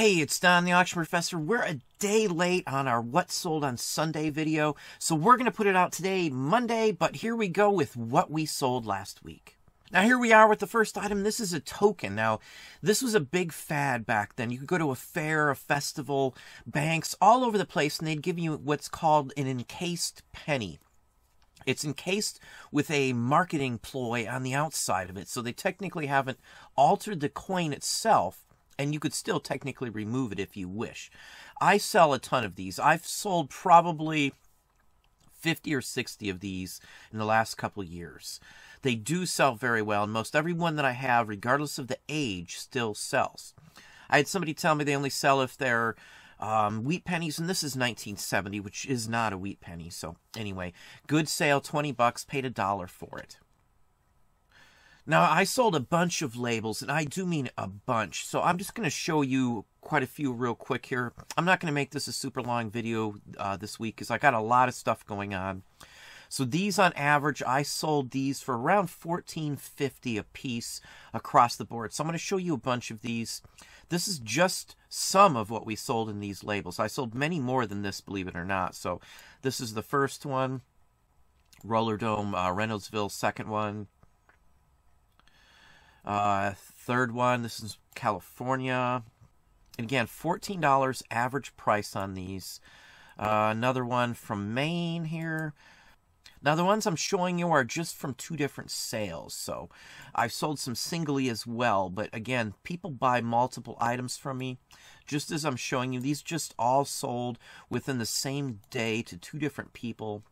Hey, it's Don the Auction Professor. We're a day late on our What Sold on Sunday video, so we're going to put it out today, Monday, but here we go with what we sold last week. Now, here we are with the first item. This is a token. Now, this was a big fad back then. You could go to a fair, a festival, banks, all over the place, and they'd give you what's called an encased penny. It's encased with a marketing ploy on the outside of it, so they technically haven't altered the coin itself and you could still technically remove it if you wish. I sell a ton of these. I've sold probably 50 or 60 of these in the last couple years. They do sell very well, and most everyone that I have, regardless of the age, still sells. I had somebody tell me they only sell if they're um, wheat pennies, and this is 1970, which is not a wheat penny. So anyway, good sale, 20 bucks, paid a dollar for it. Now, I sold a bunch of labels, and I do mean a bunch. So I'm just going to show you quite a few real quick here. I'm not going to make this a super long video uh, this week because I got a lot of stuff going on. So these on average, I sold these for around $14.50 a piece across the board. So I'm going to show you a bunch of these. This is just some of what we sold in these labels. I sold many more than this, believe it or not. So this is the first one. Roller Dome, uh, Reynoldsville, second one. Uh, third one, this is California. And again, $14 average price on these. Uh, another one from Maine here. Now, the ones I'm showing you are just from two different sales. So I've sold some singly as well. But again, people buy multiple items from me. Just as I'm showing you, these just all sold within the same day to two different people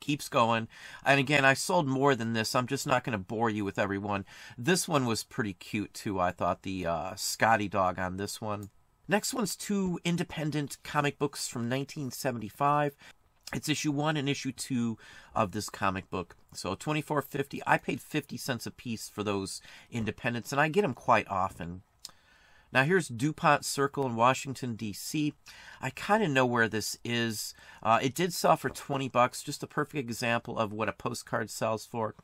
keeps going. And again, I sold more than this. I'm just not going to bore you with every one. This one was pretty cute too. I thought the uh, Scotty dog on this one. Next one's two independent comic books from 1975. It's issue one and issue two of this comic book. So 24.50. I paid 50 cents a piece for those independents, and I get them quite often. Now here's DuPont Circle in Washington, D.C. I kind of know where this is. Uh, it did sell for 20 bucks, just a perfect example of what a postcard sells for.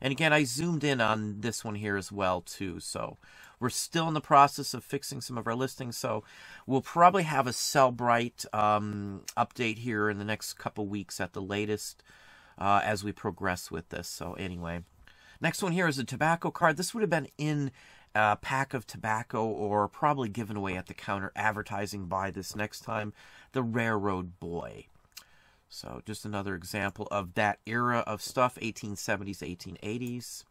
And again, I zoomed in on this one here as well, too. So we're still in the process of fixing some of our listings. So we'll probably have a Sellbrite um, update here in the next couple weeks at the latest uh, as we progress with this. So anyway, next one here is a tobacco card. This would have been in a pack of tobacco or probably given away at the counter advertising buy this next time the railroad boy. So just another example of that era of stuff 1870s 1880s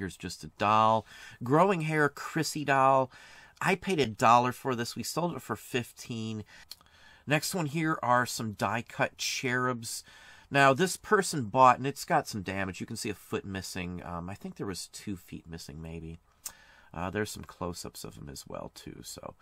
here's just a doll. Growing hair Crissy doll. I paid a dollar for this. We sold it for 15 next one here are some die cut cherubs now, this person bought, and it's got some damage. You can see a foot missing. Um, I think there was two feet missing, maybe. Uh, there's some close-ups of him as well, too. So,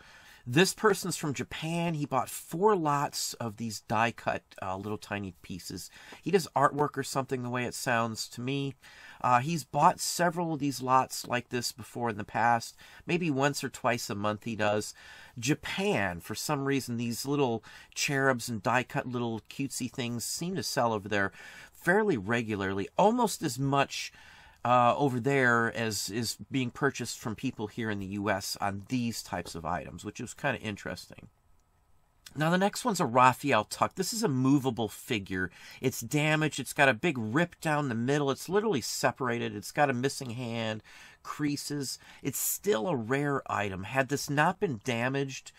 this person's from Japan. He bought four lots of these die-cut uh, little tiny pieces. He does artwork or something, the way it sounds to me. Uh, he's bought several of these lots like this before in the past. Maybe once or twice a month he does. Japan, for some reason, these little cherubs and die cut little cutesy things seem to sell over there fairly regularly, almost as much. Uh, over there as is being purchased from people here in the U.S. on these types of items, which is kind of interesting. Now, the next one's a Raphael Tuck. This is a movable figure. It's damaged. It's got a big rip down the middle. It's literally separated. It's got a missing hand, creases. It's still a rare item. Had this not been damaged,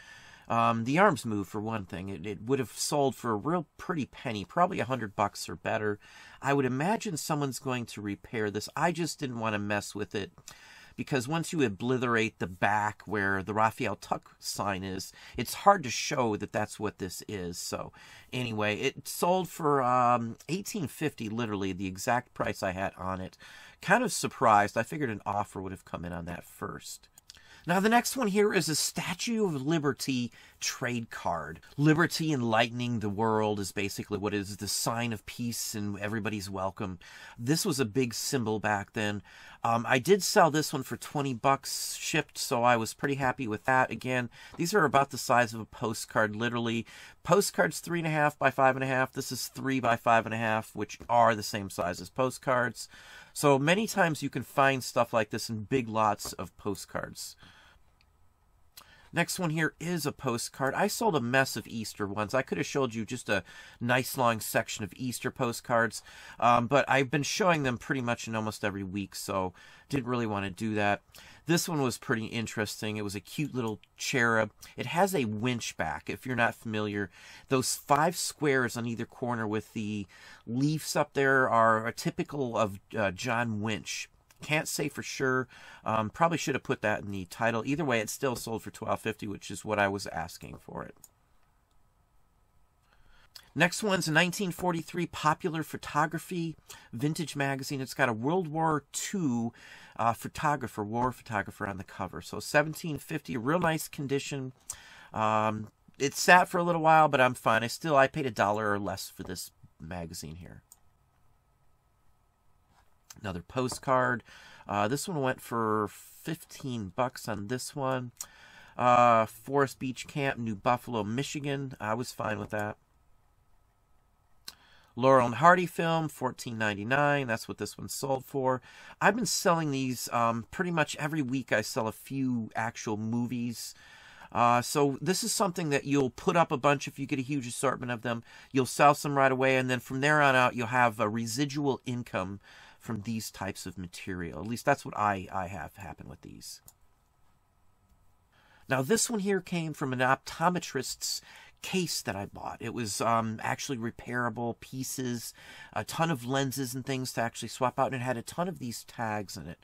um, the arms move for one thing. It, it would have sold for a real pretty penny, probably a hundred bucks or better. I would imagine someone's going to repair this. I just didn't want to mess with it because once you obliterate the back where the Raphael Tuck sign is, it's hard to show that that's what this is. So anyway, it sold for um, 1850 literally the exact price I had on it. Kind of surprised. I figured an offer would have come in on that first. Now, the next one here is a Statue of Liberty trade card. Liberty enlightening the world is basically what is the sign of peace and everybody's welcome. This was a big symbol back then. Um, I did sell this one for 20 bucks shipped, so I was pretty happy with that. Again, these are about the size of a postcard, literally. Postcards three and a half by five and a half. This is three by five and a half, which are the same size as postcards. So many times you can find stuff like this in big lots of postcards. Next one here is a postcard. I sold a mess of Easter ones. I could have showed you just a nice long section of Easter postcards, um, but I've been showing them pretty much in almost every week, so didn't really want to do that. This one was pretty interesting. It was a cute little cherub. It has a Winsch back, if you're not familiar. Those five squares on either corner with the leaves up there are typical of uh, John Winsch. Can't say for sure. Um, probably should have put that in the title. Either way, it still sold for twelve fifty, which is what I was asking for it. Next one's a 1943 Popular Photography vintage magazine. It's got a World War II uh, photographer, war photographer on the cover. So 1750, real nice condition. Um, it sat for a little while, but I'm fine. I still I paid a dollar or less for this magazine here. Another postcard. Uh, this one went for 15 bucks on this one. Uh, Forest Beach Camp, New Buffalo, Michigan. I was fine with that. Laurel and Hardy film, fourteen ninety nine. That's what this one sold for. I've been selling these um, pretty much every week. I sell a few actual movies. Uh, so this is something that you'll put up a bunch if you get a huge assortment of them. You'll sell some right away, and then from there on out, you'll have a residual income from these types of material. At least that's what I, I have happen with these. Now, this one here came from an optometrist's case that I bought. It was um, actually repairable pieces, a ton of lenses and things to actually swap out, and it had a ton of these tags in it.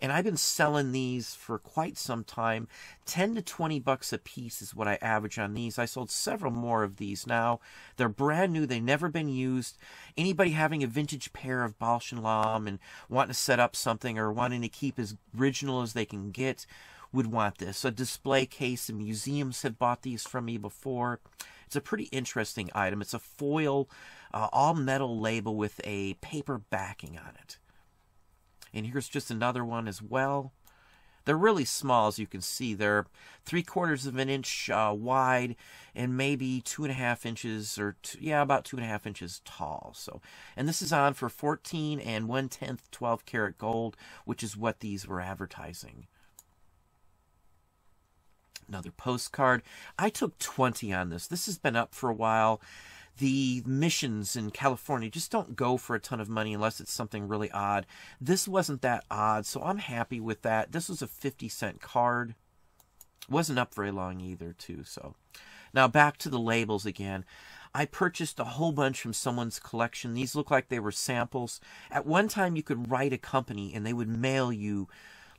And I've been selling these for quite some time. 10 to 20 bucks a piece is what I average on these. I sold several more of these now. They're brand new. They've never been used. Anybody having a vintage pair of Bausch & Lomb and wanting to set up something or wanting to keep as original as they can get would want this. A display case, and museums have bought these from me before. It's a pretty interesting item. It's a foil, uh, all metal label with a paper backing on it. And here's just another one as well. They're really small, as you can see. They're three quarters of an inch uh, wide and maybe two and a half inches, or two, yeah, about two and a half inches tall. So, and this is on for 14 and one tenth 12 karat gold, which is what these were advertising another postcard. I took 20 on this. This has been up for a while. The missions in California just don't go for a ton of money unless it's something really odd. This wasn't that odd, so I'm happy with that. This was a 50 cent card. Wasn't up very long either, too, so. Now back to the labels again. I purchased a whole bunch from someone's collection. These look like they were samples. At one time, you could write a company and they would mail you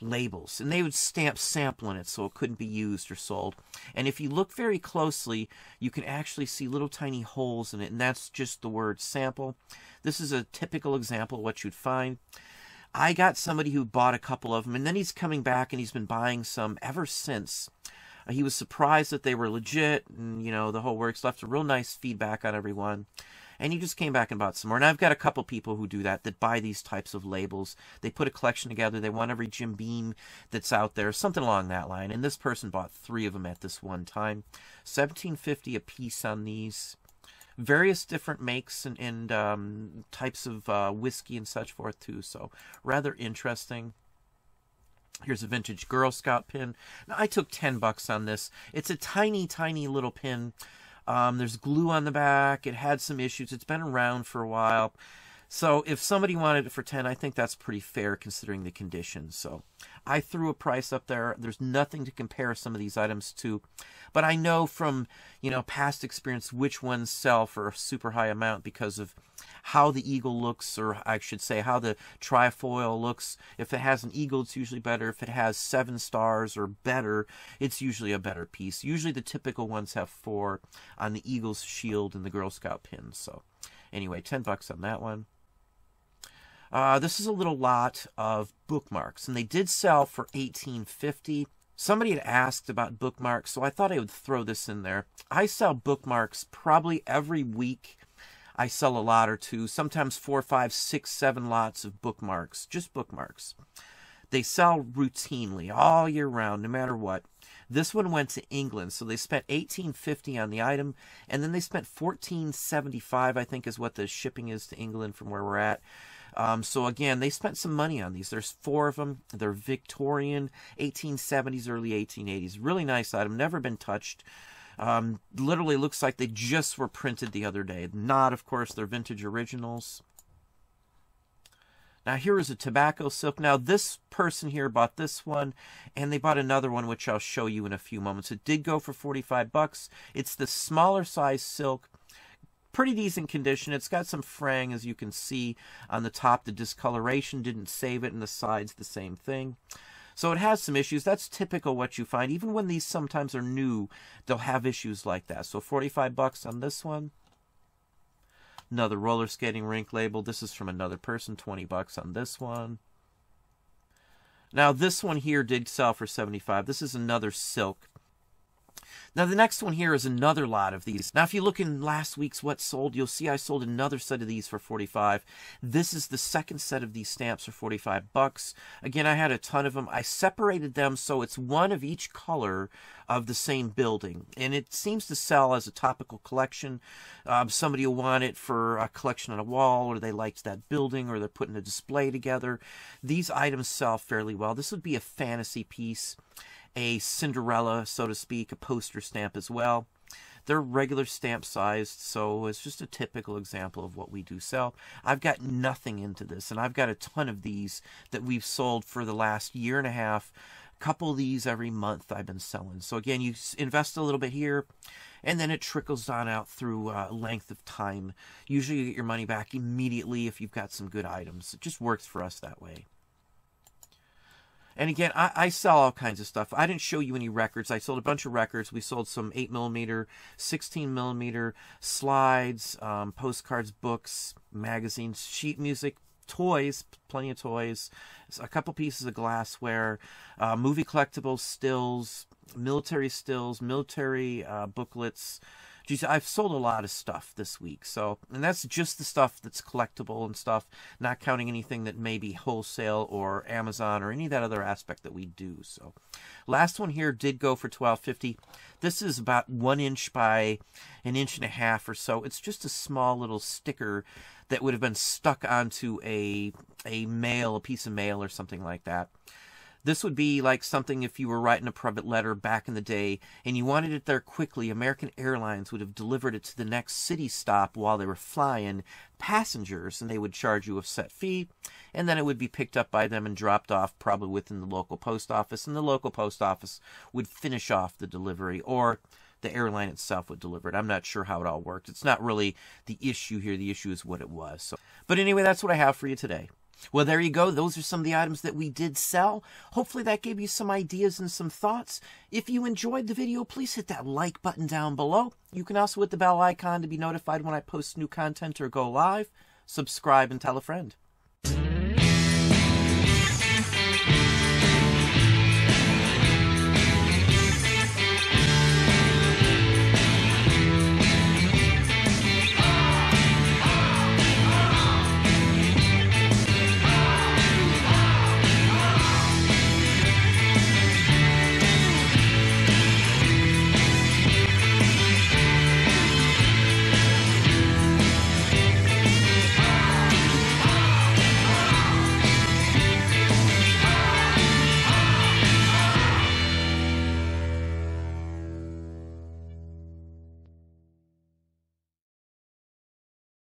labels and they would stamp sample in it so it couldn't be used or sold. And if you look very closely, you can actually see little tiny holes in it, and that's just the word sample. This is a typical example of what you'd find. I got somebody who bought a couple of them, and then he's coming back and he's been buying some ever since. Uh, he was surprised that they were legit, and you know the whole works. Left a real nice feedback on everyone and he just came back and bought some more. And I've got a couple people who do that, that buy these types of labels. They put a collection together. They want every Jim Beam that's out there, something along that line. And this person bought three of them at this one time. 1750 a piece on these. Various different makes and, and um, types of uh, whiskey and such forth too. So rather interesting. Here's a vintage Girl Scout pin. Now, I took 10 bucks on this. It's a tiny, tiny little pin um, there's glue on the back. It had some issues. It's been around for a while. So if somebody wanted it for 10, I think that's pretty fair considering the conditions. So I threw a price up there. There's nothing to compare some of these items to, but I know from, you know, past experience which ones sell for a super high amount because of how the eagle looks, or I should say how the trifoil looks. If it has an eagle, it's usually better. If it has seven stars or better, it's usually a better piece. Usually the typical ones have four on the eagle's shield and the Girl Scout pins. So anyway, 10 bucks on that one. Uh, this is a little lot of bookmarks, and they did sell for 1850 Somebody had asked about bookmarks, so I thought I would throw this in there. I sell bookmarks probably every week. I sell a lot or two, sometimes four, five, six, seven lots of bookmarks, just bookmarks. They sell routinely all year round, no matter what. This one went to England, so they spent 1850 on the item, and then they spent 1475, I think is what the shipping is to England from where we're at. Um, so again, they spent some money on these. There's four of them. They're Victorian, 1870s, early 1880s. Really nice item. Never been touched. Um, literally looks like they just were printed the other day. Not, of course, they're vintage originals. Now here is a tobacco silk. Now this person here bought this one and they bought another one which I'll show you in a few moments. It did go for 45 bucks. It's the smaller size silk. Pretty decent condition. It's got some fraying as you can see on the top. The discoloration didn't save it and the sides the same thing. So it has some issues. That's typical what you find. Even when these sometimes are new, they'll have issues like that. So 45 bucks on this one. Another roller skating rink label. This is from another person. 20 bucks on this one. Now this one here did sell for 75. This is another silk. Now the next one here is another lot of these. Now if you look in last week's what sold, you'll see I sold another set of these for 45. This is the second set of these stamps for 45 bucks. Again, I had a ton of them. I separated them so it's one of each color of the same building. And it seems to sell as a topical collection. Um, somebody will want it for a collection on a wall, or they liked that building, or they're putting a display together. These items sell fairly well. This would be a fantasy piece a Cinderella, so to speak, a poster stamp as well. They're regular stamp sized, so it's just a typical example of what we do sell. I've got nothing into this, and I've got a ton of these that we've sold for the last year and a half. A couple of these every month I've been selling. So again, you invest a little bit here, and then it trickles on out through a uh, length of time. Usually you get your money back immediately if you've got some good items. It just works for us that way. And again, I, I, sell all kinds of stuff. I didn't show you any records. I sold a bunch of records. We sold some 8 millimeter, 16 millimeter slides, um, postcards, books, magazines, sheet music, toys, plenty of toys, a couple pieces of glassware, uh, movie collectibles, stills, military stills, military uh, booklets, I've sold a lot of stuff this week. So, and that's just the stuff that's collectible and stuff, not counting anything that may be wholesale or Amazon or any of that other aspect that we do. So, last one here did go for twelve fifty. This is about one inch by an inch and a half or so. It's just a small little sticker that would have been stuck onto a a mail, a piece of mail or something like that. This would be like something if you were writing a private letter back in the day and you wanted it there quickly. American Airlines would have delivered it to the next city stop while they were flying passengers and they would charge you a set fee and then it would be picked up by them and dropped off probably within the local post office and the local post office would finish off the delivery or the airline itself would deliver it. I'm not sure how it all worked. It's not really the issue here. The issue is what it was. So, but anyway, that's what I have for you today. Well, there you go. Those are some of the items that we did sell. Hopefully that gave you some ideas and some thoughts. If you enjoyed the video, please hit that like button down below. You can also hit the bell icon to be notified when I post new content or go live. Subscribe and tell a friend.